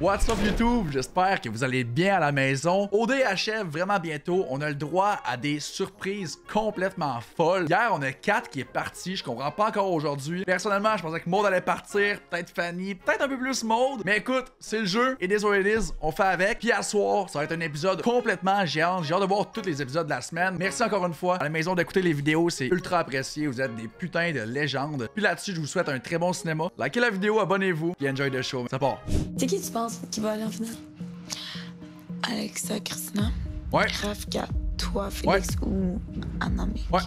What's up YouTube? J'espère que vous allez bien à la maison. OD achève vraiment bientôt. On a le droit à des surprises complètement folles. Hier, on a Kat qui est parti. Je comprends pas encore aujourd'hui. Personnellement, je pensais que Maud allait partir. Peut-être Fanny. Peut-être un peu plus Maud. Mais écoute, c'est le jeu. Et it is. On fait avec. Puis à soir, ça va être un épisode complètement géant. J'ai hâte de voir tous les épisodes de la semaine. Merci encore une fois à la maison d'écouter les vidéos. C'est ultra apprécié. Vous êtes des putains de légendes. Puis là-dessus, je vous souhaite un très bon cinéma. Likez la vidéo, abonnez-vous. Puis enjoy the show. Ça part. C'est qui tu penses? Qui va aller en finale? Alexa, Christina, Ouais. Rafka, toi, Félix ou Anami? Ouais.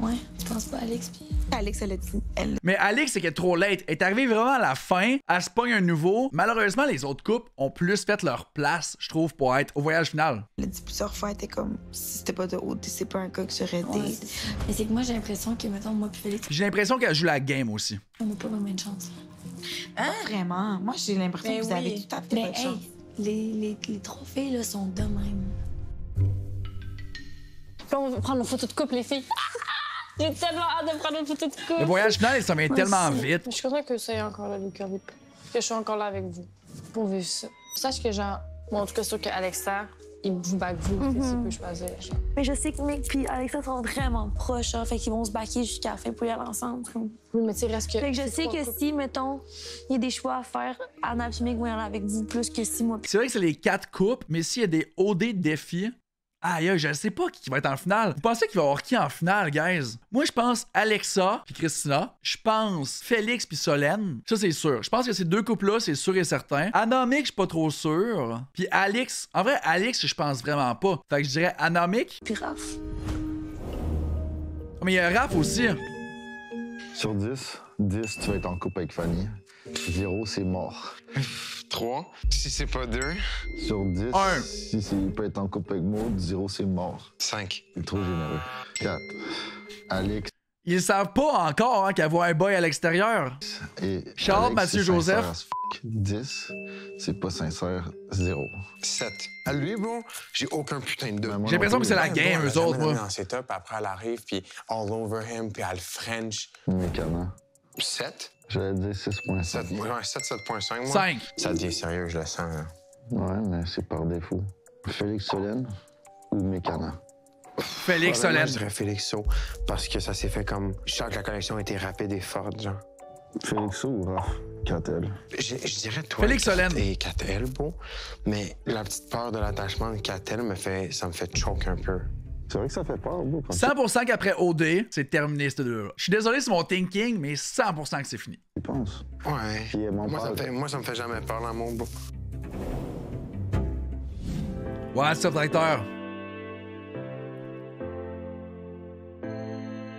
Ouais, tu penses pas Alex? Puis Alex, elle a dit, elle. Mais Alex, c'est qu'elle est trop late. Elle est arrivée vraiment à la fin. Elle se pogne un nouveau. Malheureusement, les autres couples ont plus fait leur place, je trouve, pour être au voyage final. Elle a dit plusieurs fois, elle était comme, si c'était pas de haut, c'est pas un gars que j'aurais été. Ouais, Mais c'est que moi, j'ai l'impression que, mettons, moi puis Félix, J'ai l'impression qu'elle joue la game aussi. on n'a pas vraiment de chance. Hein? Vraiment? Moi, j'ai l'impression Ben que vous avez tout à fait votre hey, chance. les, les, les trois filles, là, sont de même. On va prendre une photo de couple, les filles. J'ai tellement hâte de prendre une photo de couple. Le voyage final, ça vient tellement vite. Je suis contente que ça ait encore là, le cœur vite. Que je suis encore là avec vous pour vivre ça. Sache que, genre, moi, en tout cas, sûr que Alexa, il vous back vous, s'il peut choisir. genre. Mais je sais que Mick puis Alexa sont vraiment proches, hein, fait qu'ils vont se baquer jusqu'à la fin pour y aller ensemble. Oui, mais tu reste que. Fait que je sais que si, mettons, il y a des choix à faire, Anna puis Mick vont y aller avec vous plus que si moi. C'est vrai que c'est les quatre couples, mais s'il y a des OD défis, aïe, aïe, je sais pas qui va être en finale. Vous pensez qu'il va y avoir qui en finale, guys? Moi, je pense Alexa puis Christina. Je pense Félix puis Solène. Ça, c'est sûr. Je pense que ces deux couples-là, c'est sûr et certain. Anamic, je suis pas trop sûr. Puis Alex, en vrai, Alex, je pense vraiment pas. Fait que je dirais Anamic. Puis Raph. Mais il y a Raph aussi. Sur 10, 10, tu vas être en couple avec Fanny. 0, c'est mort. 3. Si c'est pas 2, Sur 10, Un. si c'est- il peut être en couple avec Maud, 0, c'est mort. 5. C'est trop généreux. 4. Alex Ils savent pas encore hein, qu'elle voit un boy à l'extérieur. et. Charles, Alex, Mathieu, c'est Joseph. sincère as f***. 10, c'est pas sincère. 0. 7. À lui, bon, j'ai aucun putain de doute. Ben, moi J'ai l'impression non que c'est la game, eux autres, moi. en setup, après elle arrive, puis all over him, puis elle French. Mécano. 7. J'allais dire 7, 6.5. ouais, 7, 7.5, moi. 5. Ça devient sérieux, je le sens. là. Ouais, mais c'est par défaut. Félix Solène ou Mécano? Félix Solène. Je dirais Félixo, parce que ça s'est fait comme. Je sens que la connexion était rapide et forte, genre. Félix ou Raph? Catel? Je, je dirais toi. Félix Solène. Et Catel, bon. Mais la petite peur de l'attachement de Catel me fait. Ça me fait choke un peu. C'est vrai que ça fait peur, beau. quand 100% qu'après OD, c'est terminé, ce deux-là. Je suis désolé, c'est mon thinking, mais 100% que c'est fini. tu penses? Ouais. Puis, mon Moi ça, me fait, moi, ça me fait jamais peur, l'amour, beau. What's up, directeur?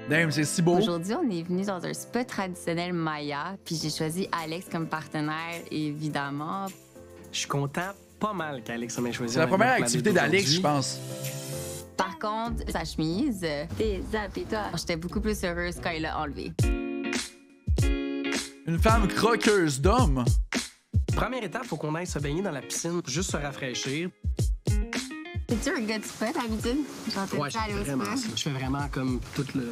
Damn, c'est si beau. Aujourd'hui, on est venu dans un spa traditionnel Maya, puis j'ai choisi Alex comme partenaire, évidemment. Je suis content pas mal qu'Alex m'ait choisi. C'est la première activité d'Alex, je pense. Par contre, sa chemise, euh, tes habits, toi, j'étais beaucoup plus heureuse quand il l'a enlevé. Une femme croqueuse d'homme. Première étape, faut qu'on aille se baigner dans la piscine, juste se rafraîchir. Es-tu un gars de spa d'habitude? J'entends Ouais, je fais au vraiment ça. Je fais vraiment comme tout le.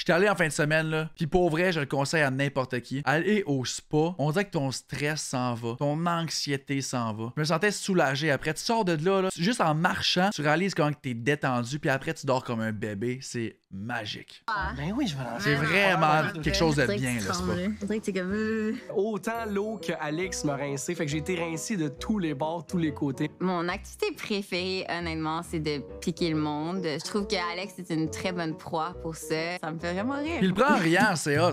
J'étais allé en fin de semaine, là. Puis pour vrai, je le conseille à n'importe qui. Aller au spa, on dirait que ton stress s'en va. Ton anxiété s'en va. Je me sentais soulagé après. Tu sors de là, là. Juste en marchant, tu réalises comment t'es détendu. Puis après, tu dors comme un bébé. C'est magique. Ben oui, je vais C'est vraiment quelque chose de bien, le spa. On dirait que c'est comme... euh. Autant l'eau que Alex m'a rincé, fait que j'ai été rincé de tous les bords, tous les côtés. Mon activité préférée, honnêtement, c'est de piquer le monde. Je trouve que Alex est une très bonne proie pour ça. Ça me fait vraiment rire. Puis il le prend en riant, c'est hot.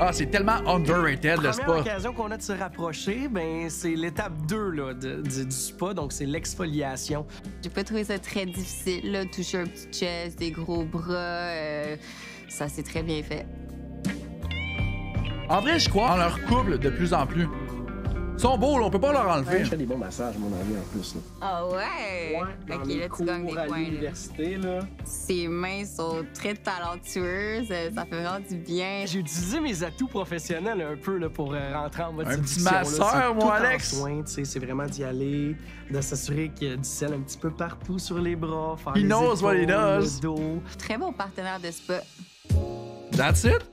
Ah, c'est tellement underrated, le Première spa. occasion qu'on a de se rapprocher, ben c'est l'étape 2 là, de- du, du spa, donc c'est l'exfoliation. J'ai pas trouvé ça très difficile, là, toucher un petit chest, des gros bras. euh, ça, c'est très bien fait. En vrai, je crois en leur couple de plus en plus. Ils sont beaux, là, on peut pas leur enlever. Je fais des bons massages, mon ami, en plus. Là. Ah ouais? dans ok, là, tu cours gagnes des points. là. l'université, là. Ses mains sont très talentueuses. euh, Ça fait vraiment du bien. J'ai utilisé mes atouts professionnels un peu là, pour euh, rentrer en mode Un petit masseur, en Alex. soin, tu sais, C'est vraiment d'y aller, de s'assurer qu'il y a du sel un petit peu partout sur les bras, faire He les knows what he épaules, does. le dos. Très bon partenaire de spa. That's it?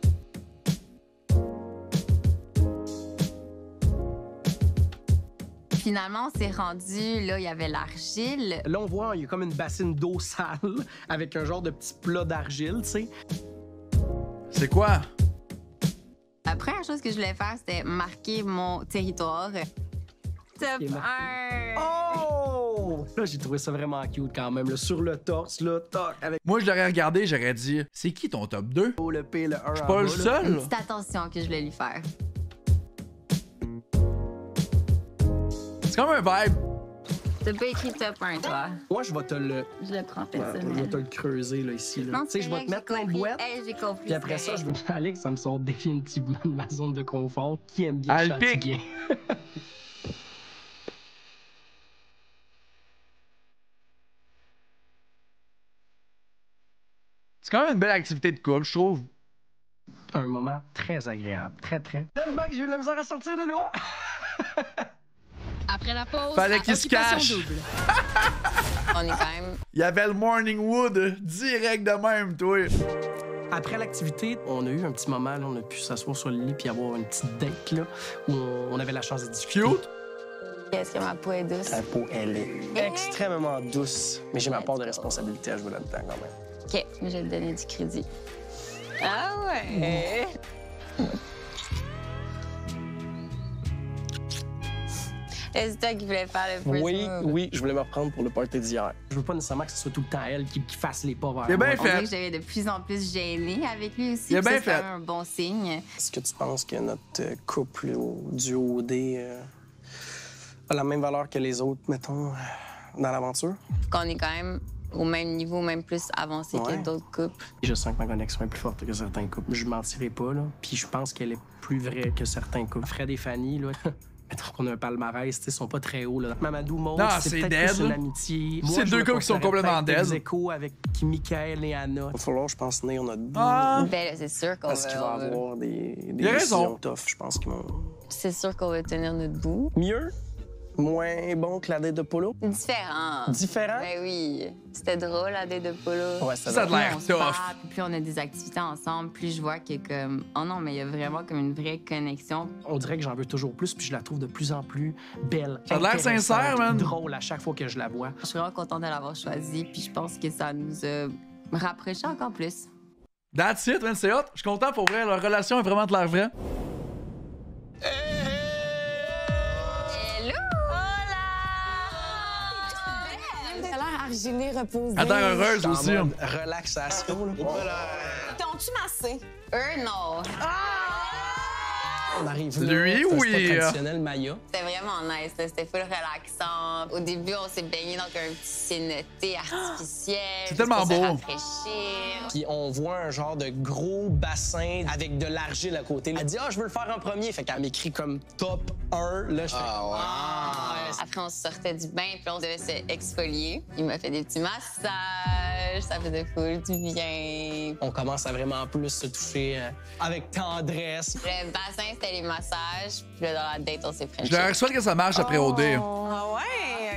Finalement, on s'est rendu, là, il y avait l'argile. Là, on voit, il y a comme une bassine d'eau sale avec un genre de petit plat d'argile, tu sais. C'est quoi? La première chose que je voulais faire, c'était marquer mon territoire. Top Il est 1! Oh! Là, j'ai trouvé ça vraiment cute quand même. Là, sur le torse, là, toc, avec Moi, je l'aurais regardé, j'aurais dit C'est qui ton top 2? le P, le 1. Je suis pas le Une seul. petite attention que je voulais lui faire. C'est comme un vibe. T'as pas écrit top 1, toi. Moi, je vais te le. Je le prends Ouais, je vais personnel. te le creuser, là, ici. Là. Tu sais, je vais te mettre plein de j'ai boîtes. compris. Hey, j'ai compris. Puis après ça, je veux. Alex, ça me sort définitivement de ma zone de confort. Qui aime bien bien? C'est quand même une belle activité de couple, je trouve. Un moment très agréable. Très, très. Tellement que j'ai eu de la misère à sortir de l'eau. Après la pause, Fallait qu'il se cache. Double. On est quand même. Il y avait le Morning Wood direct de même, toi. Après l'activité, on a eu un petit moment, là, on a pu s'asseoir sur le lit puis avoir une petite date, là, où on, avait la chance de discuter. Cute. Est-ce que ma peau est douce? Ta peau, elle est extrêmement douce, mais j'ai ma part de responsabilité à jouer là-dedans quand même. OK, je vais te donner du crédit. Ah ouais! C'est toi qui voulais faire le first Oui, move. oui, je voulais me reprendre pour le party d'hier. Je veux pas nécessairement que ce soit tout le temps elle qui, qui fasse les pas vers Il a moi. bien On dirait fait. que j'avais de plus en plus gênée avec lui aussi. Il puis bien c'est fait. quand même un bon signe. Est-ce que tu penses que notre euh, couple au duo OD euh, a la même valeur que les autres, mettons, euh, dans l'aventure? Qu'on est quand même au même niveau, même plus avancé Ouais. que d'autres couples. Je sens que ma connexion est plus forte que certains couples. Je mentirai pas, là. Puis je pense qu'elle est plus vraie que certains couples. Fred et Fanny, là. Mettons qu'on a un palmarès, sais, sont pas très hauts, là. Mamadou, Non, c'est c'est peut-être une amitié. C'est deux couples qui sont complètement dead. ex-aequo avec Michael et Anna. Il va falloir, je pense, tenir notre bout. Ah. Ben, c'est sûr qu'on Parce qu'il va va. avoir des, des décisions tough, je pense qu'ils vont... C'est sûr qu'on va tenir notre bout. Mieux? Moins bon que la date de Polo? Différent. Différent? Ben oui. C'était drôle, la date de Polo. Ouais, ça Ça a l'air tough. parle, puis plus on a des activités ensemble, plus je vois que comme oh non mais il y a vraiment comme une vraie connexion. On dirait que j'en veux toujours plus, puis je la trouve de plus en plus belle. Ça a l'air sincère, man. Drôle à chaque fois que je la vois. Je suis vraiment contente de l'avoir choisi, puis je pense que ça nous a rapprochés encore plus. That's it, man, c'est hot. Je suis content pour vrai. Leur relation est vraiment de l'air vraie. Reposé. Elle a l'air heureuse En aussi. relaxation. là. T'ont-tu massé? Eux, non. On arrive Lui, là, c'est un oui. traditionnel Maya. C'était vraiment nice, là. c'était full relaxant. Au début, on s'est baigné dans un petit cénoté artificiel. C'est tellement beau. rafraîchir. Puis on voit un genre de gros bassin avec de l'argile à côté. Elle dit Ah, je veux le faire en premier. Fait qu'elle m'écrit comme top 1. Là, je fais Ah, Après, on sortait du bain, puis on devait se exfolier. Il m'a fait des petits massages, ça faisait full du bien. On commence à vraiment plus se toucher euh, avec tendresse. Le bassin, c'était les massages, puis là, dans la date, on s'est Je frenché. leur souhaite que ça marche après OD. Ah ouais?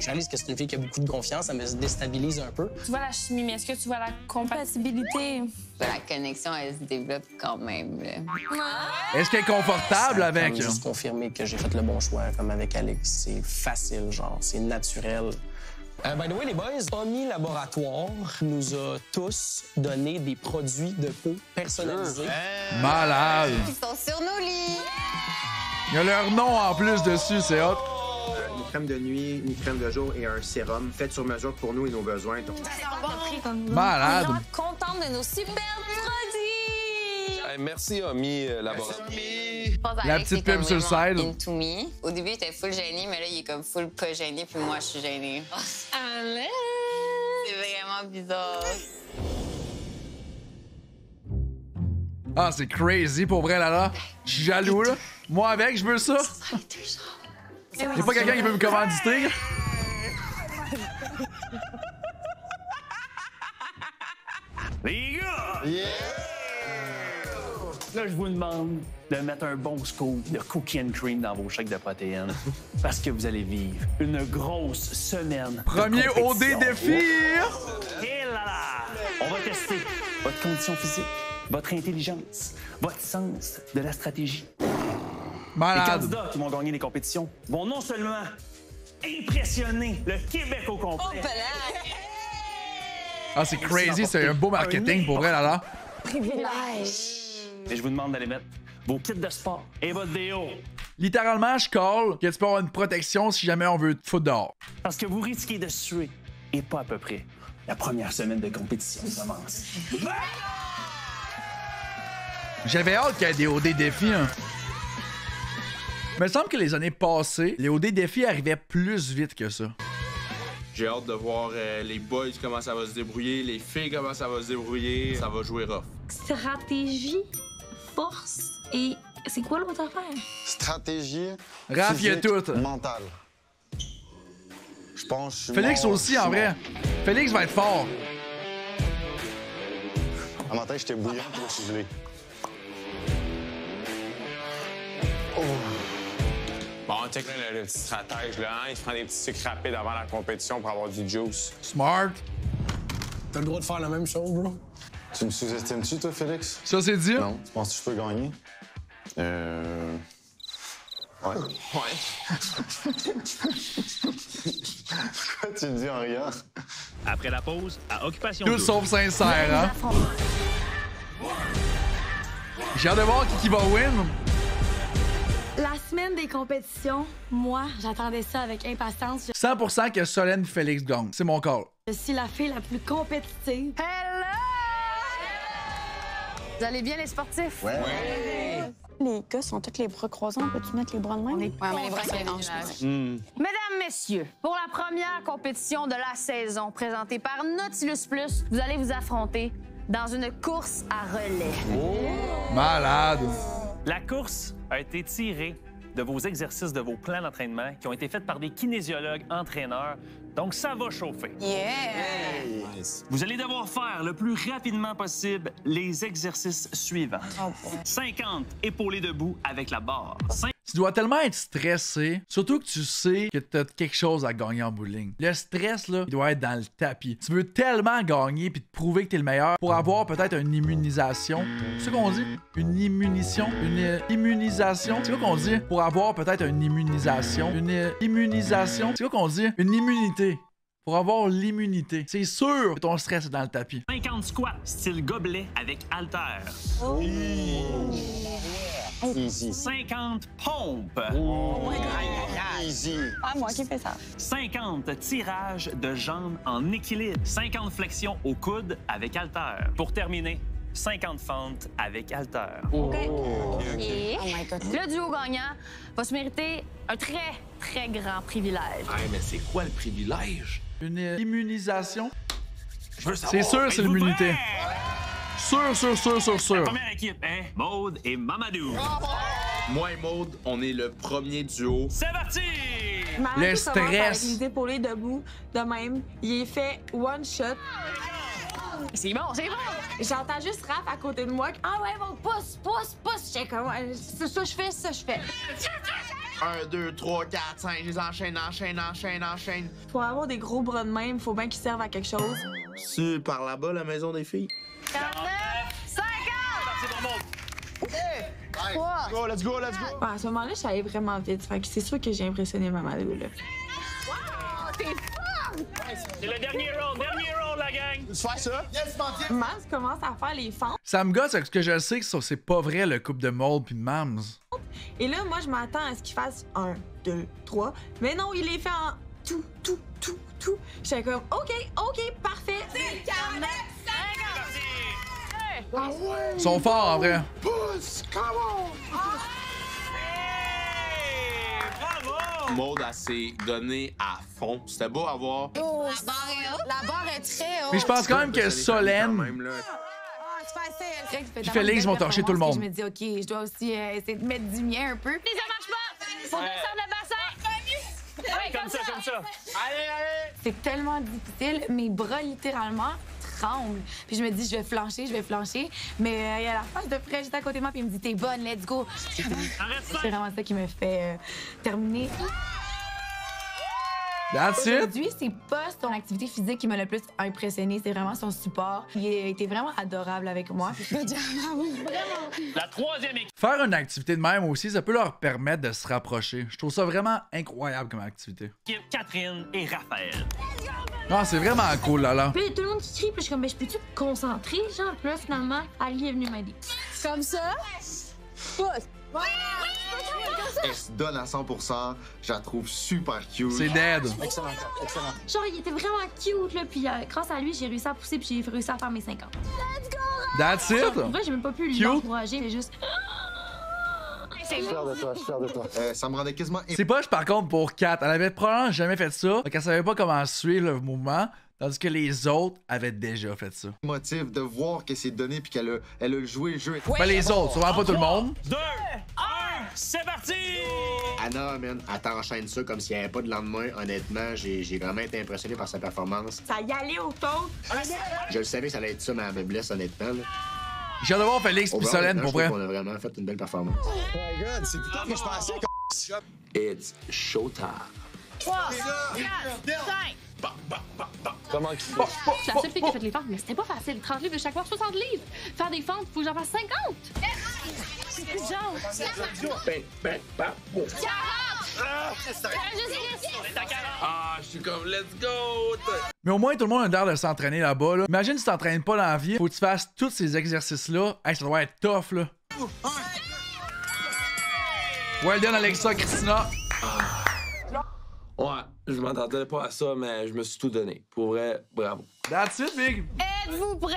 Je réalise que c'est une fille qui a beaucoup de confiance. Elle me déstabilise un peu. Tu vois la chimie, mais est-ce que tu vois la compatibilité? Compatibilité. La connexion, elle se développe quand même. là. Est-ce qu'elle est confortable avec? Comme juste confirmer que j'ai fait le bon choix, comme avec Alex. C'est facile, genre, c'est naturel. Euh, by the way, les boys, Omni Laboratoire nous a tous donné des produits de peau personnalisés. Malade. Ils sont sur nos lits. Il y a leur nom en plus dessus, c'est hot. Une crème de nuit, une crème de jour et un sérum fait sur mesure pour nous et nos besoins. Donc, Malade. On est contente de nos super produits. merci, Omi euh, Laboratoire. Je pense à La petite pub sur le side. Into me. Au début, il était full gêné, mais là, il est comme full pas gêné, puis moi, je suis gênée. C'est vraiment bizarre. Ah, c'est crazy pour vrai, là, là. Je suis jaloux, là. Moi, avec, je veux ça. Y'a pas quelqu'un qui veut me commanditer? Les gars! Là, je vous demande de mettre un bon scoop de cookie and cream dans vos chèques de protéines. Parce que vous allez vivre une grosse semaine. de Premier OD compétition. défi! Et là là! On va tester votre condition physique, votre intelligence, votre sens de la stratégie. Les Malade. candidats qui vont gagner les compétitions vont non seulement impressionner le Québec au complet. Ah, c'est crazy, c'est un beau marketing pour vrai, là, là. Et je vous demande d'aller mettre vos kits de sport et votre déo. Littéralement, je call que tu peux avoir une protection si jamais on veut te foutre dehors. Parce que vous risquez de suer. Et pas à peu près. La première semaine de compétition commence. J'avais hâte qu'il y ait des OD défis. Hein. Il me semble que les années passées, les OD défis arrivaient plus vite que ça. J'ai hâte de voir euh, les boys comment ça va se débrouiller, les filles comment ça va se débrouiller. Ça va jouer rough. Stratégie, force et. C'est quoi l'autre affaire? Stratégie. Raph, il y a physique, tout. Mental. Je pense que je suis Félix mort, aussi, je en vrai. Félix va être fort. Un matin, j'étais bouillant suis gelé. Oh. Bon, check là, le, le petit stratège, là. hein, Il se prend des petits sucres rapides avant la compétition pour avoir du juice. Smart. T'as le droit de faire la même chose, bro. Tu me sous-estimes-tu, toi, Félix? Ça, c'est dit? Non. Tu penses que je peux gagner? Euh. Ouais. Ouais. Pourquoi tu le dis en riant? Après la pause, à Occupation Tout sauf sincère, hein? J'ai hâte de voir qui, qui va win. La semaine des compétitions, moi, j'attendais ça avec impatience. 100% que Solène Félix gagne. C'est mon call. Je suis la fille la plus compétitive. Vous allez bien, les sportifs? Les gars sont tous les bras croisés. On peut-tu mettre les bras de même? Ouais, mais les bras Mesdames, Messieurs, pour la première compétition de la saison présentée par Nautilus Plus, vous allez vous affronter dans une course à relais. Malade. La course a été tirée de vos exercices, de vos plans d'entraînement qui ont été faits par des kinésiologues entraîneurs. Donc, ça va chauffer. Vous allez devoir faire le plus rapidement possible les exercices suivants. 50 épaulés debout avec la barre. Tu dois tellement être stressé, surtout que tu sais que t'as quelque chose à gagner en bowling. Le stress, là, il doit être dans le tapis. Tu veux tellement gagner puis te prouver que t'es le meilleur pour avoir peut-être une immunisation. C'est ce qu'on dit? Une immunition? Une euh, immunisation? C'est quoi qu'on dit? Pour avoir peut-être une immunisation? Une euh, immunisation? C'est quoi qu'on dit? Une immunité. Pour avoir l'immunité. C'est sûr que ton stress est dans le tapis. 50 squats style gobelet avec haltère. Easy. 50 pompes. Easy. Ah, moi qui fais ça. 50 tirages de jambes en équilibre. 50 flexions au coude avec haltère. Pour terminer, 50 fentes avec haltère. Et le duo gagnant va se mériter un très, très grand privilège. mais c'est quoi le privilège? Une immunisation? Je veux C'est sûr, c'est l'immunité. Sûr, sûr, sûr, sûr, sûr. Première équipe, hein? Maude et Mamadou. Moi et Maude, on est le premier duo. C'est parti! Le stress. Les épaulés debout, de même. Il est fait one shot. C'est bon, c'est bon! J'entends juste Raph à côté de moi. Ah ouais, bon, pousse, pousse, pousse. J'étais comme, ouais, c'est ça que je fais, c'est ça que je fais. 1, 2, 3, 4, 5, je les enchaîne, enchaîne, enchaîne, enchaîne. Pour avoir des gros bras de même, faut bien qu'ils servent à quelque chose. C'est par là-bas, la maison des filles. 49, 50! C'est bon, Maude. Let's go, let's go, let's go. Ouais, à ce moment-là, je suis allée vraiment vite. Fait que c'est sûr que j'ai impressionné Mamadou, là. C'est le dernier round, dernier round, la gang! Tu fais ça? Mams commence à faire les fentes. Ça me gosse parce que je sais que ça, c'est pas vrai le couple de Mold puis de Mams. Et là, moi, je m'attends à ce qu'il fasse un, deux, trois. Mais non, il les fait en tout, tout, tout, tout. J'étais comme, OK, OK, parfait. C'est 49, Ils sont forts en vrai. Pousse, come on! Hey! Bravo! Maude, elle s'est donnée à fond. C'était beau à voir. Oh, la barre est haute. La barre est très haute. Mais je pense quand même que Solène. Même, là. Ah, tu fais assez, elle. Puis Félix vont torcher tout le monde. Je me dis, OK, je dois aussi euh, essayer de mettre du mien un peu. Puis ça marche pas! Faut descendre le bassin! Ouais, Comme ça, comme ça. C'est tellement difficile. Mes bras, littéralement, Puis je me dis, je vais flancher, je vais flancher. Mais euh, il y a la face de Fred juste à côté de moi, puis il me dit, t'es bonne, let's go. C'est vraiment ça qui me fait euh, terminer. That's it? Aujourd'hui, c'est pas son activité physique qui m'a le plus impressionné, c'est vraiment son support. Il a été vraiment adorable avec moi. La troisième équipe. Faire une activité de même aussi, ça peut leur permettre de se rapprocher. Je trouve ça vraiment incroyable comme activité. Catherine et Raphaël. Non, c'est vraiment cool, là, là. Puis tout le monde qui crie, puis je suis comme, ben, je peux-tu me concentrer, genre? Puis là, finalement, Ali est venu m'aider. Comme ça? Pousse. Elle se donne à 100%. Je la trouve super cute. C'est dead. Excellent, excellent. Genre, il était vraiment cute, là, puis euh, grâce à lui, j'ai réussi à pousser, puis j'ai réussi à faire mes 50. That's Genre, it? pour vrai, j'ai même pas pu lui Cute. encourager, mais juste. Je suis fier de toi, je suis fier de toi. Euh, ça me rendait quasiment C'est poche par contre pour Kat. Elle avait probablement jamais fait ça. Fait qu'elle savait pas comment suivre le mouvement. Tandis que les autres avaient déjà fait ça. émotif de voir que c'est donné puis qu'elle a, elle a joué le jeu. Ben, les autres, sûrement pas tout le monde. Deux, un, c'est parti! Anna, man, elle t'enchaîne ça comme s'il n'y avait pas de lendemain. Honnêtement, j'ai j'ai vraiment été impressionné par sa performance. Ça y allait au taux? Je le savais que ça allait être ça, mais elle me blesse, honnêtement. là. J'ai hâte de voir Félix Au puis Solène honnêtement, pour je vrai. trouve qu'on a vraiment fait une belle performance. Oh my god, c'est plus tard que je pensais. It's showtime. 3, 4, 5. Comment qu'il Je suis la seule fille qui a fait les fentes, mais c'était pas facile. 30 livres de chaque fois, 60 livres. Faire des fentes, faut que j'en fasse 50. C'est plus genre. Ben, ben, ben, bon. 40! Ah, je suis comme, let's go! Mais au moins, tout le monde a l'air de s'entraîner là-bas. Là. Imagine si tu t'entraînes pas dans la vie, faut que tu fasses tous ces exercices-là. Hey, ça doit être tough, là. Well done, Alexa, Christina. Ouais, je m'attendais pas à ça, mais je me suis tout donné. Pour vrai, bravo. That's it, Big. Êtes-vous prêts?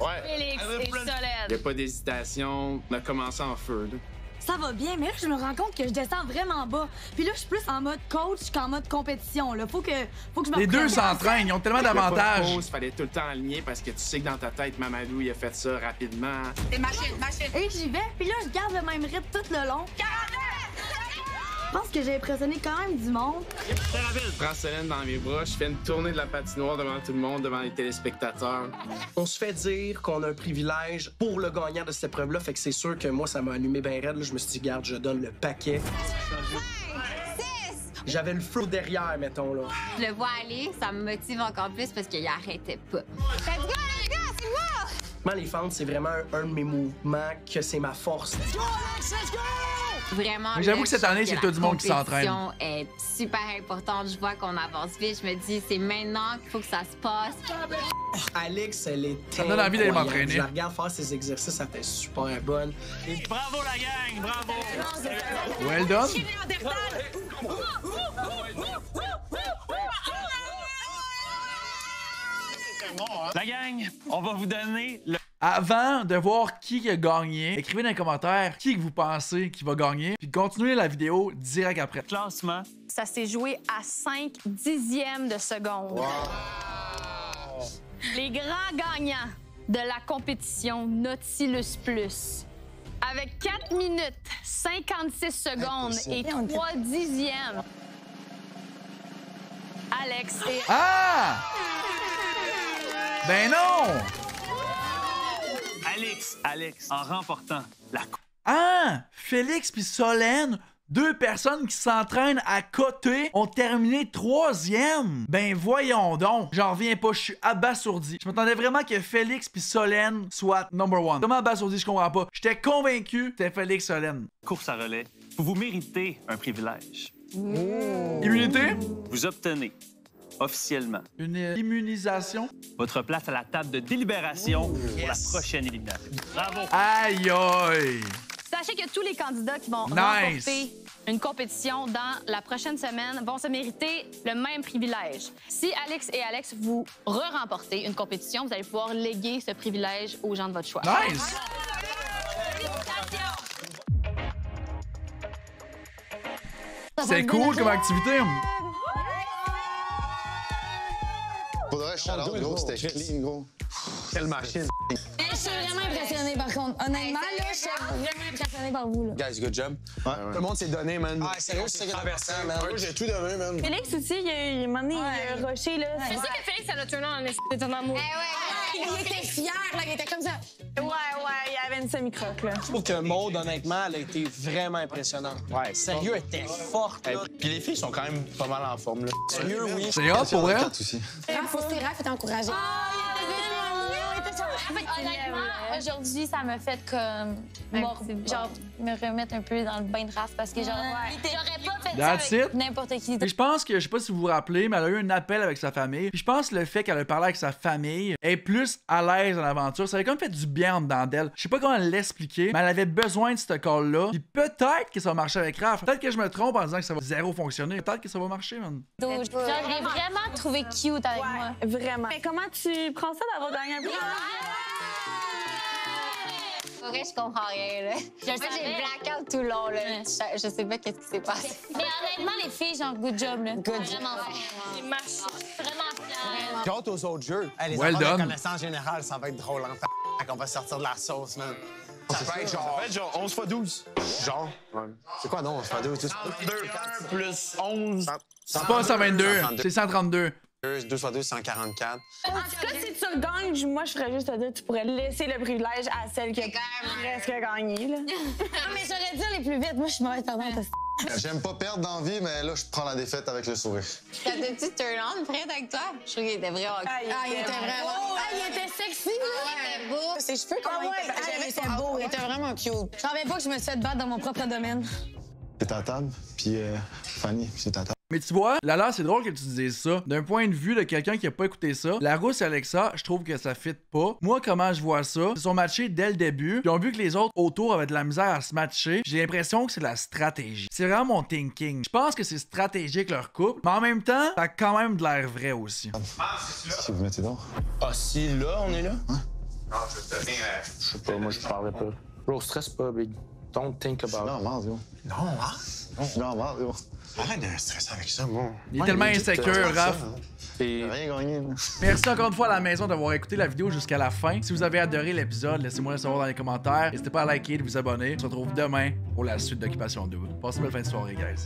Ouais. Félix et Il n'y Solène. a pas d'hésitation. On a commencé en feu, là. Ça va bien, mais là, je me rends compte que je descends vraiment bas. Puis là, je suis plus en mode coach qu'en mode compétition. Là. Faut, que, faut que je me Les deux s'entraînent, ils ont tellement Il y d'avantages. pause, fallait tout le temps aligner parce que tu sais que dans ta tête, Mamadou, il a fait ça rapidement. C'est machine, machine. Et j'y vais, puis là, je garde le même rythme tout le long. Je pense que j'ai impressionné quand même du monde. Je prends Solène dans mes bras, je fais une tournée de la patinoire devant tout le monde, devant les téléspectateurs. On se fait dire qu'on a un privilège pour le gagnant de cette épreuve-là, fait que c'est sûr que moi, ça m'a allumé bien raide. là. Je me suis dit, garde, je donne le paquet. J'avais le flow derrière, mettons, là. Je le vois aller, ça me motive encore plus parce qu'il arrêtait pas. Let's go, les gars, c'est moi! Moi, les fentes, c'est vraiment un, un de mes mouvements que c'est ma force. Vraiment. Mais j'avoue que cette année, c'est tout la du monde qui s'entraîne. compétition est super importante. Je vois qu'on avance vite. Je me dis, c'est maintenant qu'il faut que ça se passe. Alex, elle est Ça donne envie d'aller m'entraîner. Je la regarde faire ses exercices, ça fait super bonne. Bravo la gang, bravo! Well done. La gang, on va vous donner le Avant de voir qui a gagné, écrivez dans les commentaires qui que vous pensez qui va gagner, puis continuez la vidéo direct après. classement. Ça s'est joué à 5 dixièmes de seconde. Les grands gagnants de la compétition Nautilus Plus. Avec 4 minutes, 56 secondes et 3 dixièmes. Alex et Ah! Ben non! Alex, Alex, en remportant la Ah! Félix puis Solène, deux personnes qui s'entraînent à côté, ont terminé troisième. Ben voyons donc. J'en reviens pas, je suis abasourdi. Je m'attendais vraiment que Félix puis Solène soient number one. Comment abasourdi, je comprends pas. J'étais convaincu que c'était Félix Solène. course à relais, vous vous méritez un privilège. Immunité? Vous obtenez officiellement Une immunisation? votre place à la table de délibération pour la prochaine élimination. Bravo! Aïe aïe! Sachez que tous les candidats qui vont Nice. remporter une compétition dans la prochaine semaine vont se mériter le même privilège. Si Alex et Alex vous re-remportez une compétition, vous allez pouvoir léguer ce privilège aux gens de votre choix. Nice! C'est cool comme activité. Pour gros, c'était clean, gros. Quelle machine. Je suis vraiment impressionnée, par contre. Honnêtement, là, je suis vraiment impressionnée par vous. Là. Guys, good job. Tout le monde s'est donné, man. Ah, sérieux, c'est traversant, man. Moi, j'ai tout donné, man. Félix aussi, il a, il, il a rushé, là. Je sais que Félix, ça l'a tourné en esti- en amour. Il était fier, là. Il était comme ça. Une semi-croque, là. Je trouve que Maud, honnêtement, elle a été vraiment impressionnante. Ouais. Sérieux, elle était forte, là. Puis les filles sont quand même pas mal en forme, là. Sérieux, oui. C'est hot pour vrai? Raph est encouragé. En fait, honnêtement, aujourd'hui, ça m'a fait comme. mor- genre, me remettre un peu dans le bain de race parce que, genre, j'aurais pas fait That's ça avec n'importe qui. Puis je pense que, je sais pas si vous vous rappelez, mais elle a eu un appel avec sa famille. Puis je pense que le fait qu'elle a parlé avec sa famille est plus à l'aise dans l'aventure. Ça avait comme fait du bien en dedans d'elle. Je sais pas comment l'expliquer, mais elle avait besoin de ce call-là. Puis peut-être que ça va marcher avec Raph. Peut-être que je me trompe en disant que ça va zéro fonctionner. Peut-être que ça va marcher, man. Genre, je l'ai vraiment trouvé cute avec moi. Vraiment. Mais comment tu prends ça d'avoir gagné un prix? Pour vrai, je comprends rien, là. Je Moi, j'ai blackout tout le long, là. Je, je sais pas qu'est-ce qui s'est passé. Mais honnêtement, les filles, genre, good job, là. Good Vraiment fière. Vraiment fière. Aux autres jeux. Hey, les Well de connaissance générale, ça va être drôle en fait. qu'on va sortir de la sauce, man. Ça peut être genre, genre 11 x 12. Genre? C'est quoi, non? On se fait deux, tout 2 plus 11. C'est pas 122, c'est 132. 2 x 2, 144. En tout cas, si tu gagnes, moi, je ferais juste te dire tu pourrais laisser le privilège à celle qui a presque gagné. Là. Ah, mais j'aurais dû aller plus vite. Moi, je suis mauvaise perdante. J'aime pas perdre dans la vie, mais là, je prends la défaite avec le sourire. T'as des petits turn-on près avec toi? Je trouve qu'il était vraiment Ah, il était vraiment. Ah, il était sexy. Il était beau. Ses cheveux, comment Ah ouais, il était. il était beau. Il était vraiment cute. Je savais pas que je me suis fait battre dans mon propre domaine. C'est ta table, puis euh, Fanny, c'est ta table. Mais tu vois, Lala, c'est drôle que tu dises ça. D'un point de vue de quelqu'un qui a pas écouté ça, la rousse et Alexa, je trouve que ça fit pas. Moi, comment je vois ça, ils se sont matchés dès le début. Ils ont vu que les autres autour avaient de la misère à se matcher. J'ai l'impression que c'est de la stratégie. C'est vraiment mon thinking. Je pense que c'est stratégique leur couple, mais en même temps, ça a quand même de l'air vrai aussi. Si vous mettez donc. Ah, si là, on est là? Non, je te tenir. Je sais pas, moi, je parlerai pas. Bro, stress pas, big. Don't think about it. Non, marre, yo. Non, hein? Non, marre, yo. Arrête de stresser avec ça, moi. Il est tellement insécure, Raph. Et Rien gagné. Merci encore une fois à la maison d'avoir écouté la vidéo jusqu'à la fin. Si vous avez adoré l'épisode, laissez-moi le savoir dans les commentaires. N'hésitez pas à liker et de vous abonner. On se retrouve demain pour la suite d'Occupation Double. Passez une belle fin de soirée, guys.